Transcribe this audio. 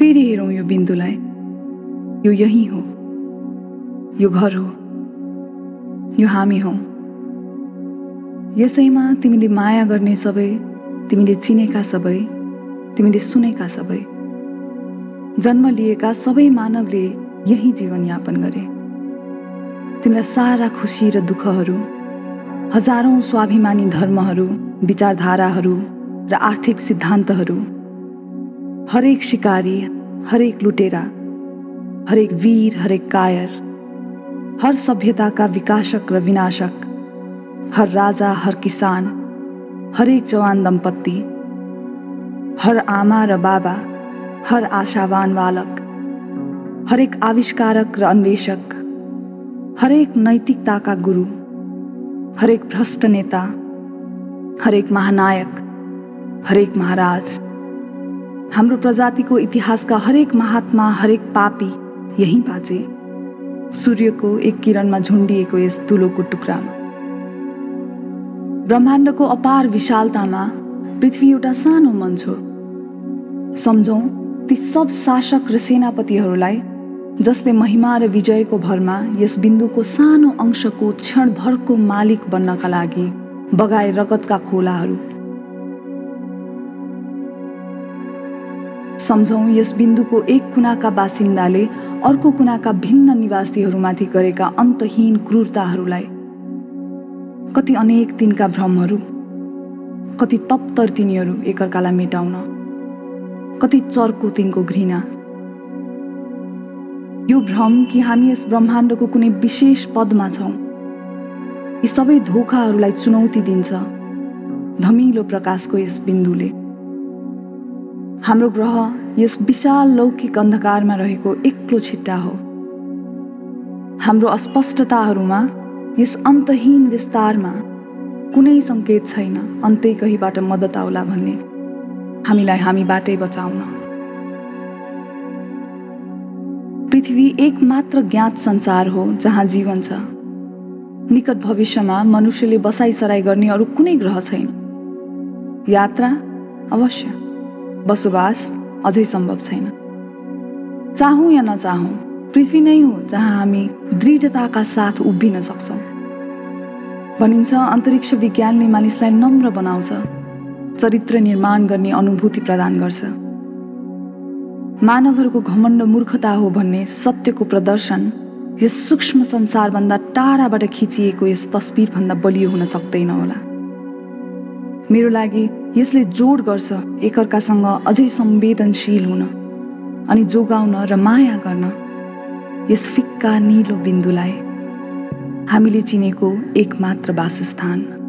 फेरि हेरौँ यो बिन्दुलाई। यो यही हो। यो घर हो। यो हामी हौ। यसैमा तिमीले माया गर्ने सबै तिमीले चिनेका सबै तिमीले सुनेका सबै जन्म लिएका सबै मानवले यही जीवनयापन गरे। तिम्रा सारा खुसी र दुःखहरू हजारौँ स्वाभिमानी धर्महरू विचारधाराहरू र आर्थिक सिद्धान्तहरू हरेक शिकारी हरेक लुटेरा हरेक वीर हरेक कायर हर सभ्यताका विकासक र विनाशक हर राजा हर किसान हरेक जवान दम्पत्ति हर आमा र बाबा हर आशावान बालक हरेक आविष्कारक र अन्वेषक हरेक नैतिकताका गुरु हरेक भ्रष्ट नेता हरेक महानायक हरेक महाराज हाम्रो प्रजातिको इतिहासका हरेक महात्मा हरेक पापी यही बाजे सूर्यको एक किरणमा झुन्डिएको यस दुलोको टुक्रामा। ब्रह्माण्डको अपार विशालतामा पृथ्वी एउटा सानो मञ्च हो। सम्झौँ ती सब शासक र सेनापतिहरूलाई जसले महिमा र विजयको भरमा यस बिन्दुको सानो अंशको क्षणभरको मालिक बन्नका लागि बगाए रगतका खोलाहरू सम्झौँ यस बिन्दुको एक कुनाका बासिन्दाले अर्को कुनाका भिन्न निवासीहरूमाथि गरेका अन्तहीन क्रूरताहरूलाई कति अनेक तिनका भ्रमहरू कति तप्तर तिनीहरू एकअर्कालाई मेटाउन कति चर्को तिनको घृणा। यो भ्रम कि हामी यस ब्रह्माण्डको कुनै विशेष पदमा छौँ यी सबै धोकाहरूलाई चुनौती दिन्छ धमिलो प्रकाशको यस बिन्दुले। हाम्रो ग्रह यस विशाल लौकिक अन्धकारमा रहेको एक्लो छिट्टा हो। हाम्रो अस्पष्टताहरूमा यस अन्तहीन विस्तारमा कुनै सङ्केत छैन अन्तै कहीँबाट मद्दत आउला भन्ने। हामीलाई हामीबाटै बचाउन। पृथ्वी एक मात्र ज्ञात संसार हो जहाँ जीवन छ। निकट भविष्यमा मनुष्यले बसाइसराई गर्ने अरू कुनै ग्रह छैन। यात्रा अवश्य। बसोबास अझै सम्भव छैन। चाहौँ या नचाहौँ पृथ्वी नै हो जहाँ हामी दृढताका साथ उभिन सक्छौँ। भनिन्छ अन्तरिक्ष विज्ञानले मानिसलाई नम्र बनाउँछ चरित्र निर्माण गर्ने अनुभूति प्रदान गर्छ। मानवहरूको घमण्ड मूर्खता हो भन्ने सत्यको प्रदर्शन यस सूक्ष्म संसारभन्दा टाढाबाट खिचिएको यस तस्बिरभन्दा बलियो हुन सक्दैन होला। मेरो लागि यसले जोड गर्छ एकअर्कासँग अझै संवेदनशील हुन अनि जोगाउन र माया गर्न यस फिक्का निलो बिन्दुलाई हामीले चिनेको एकमात्र वासस्थान।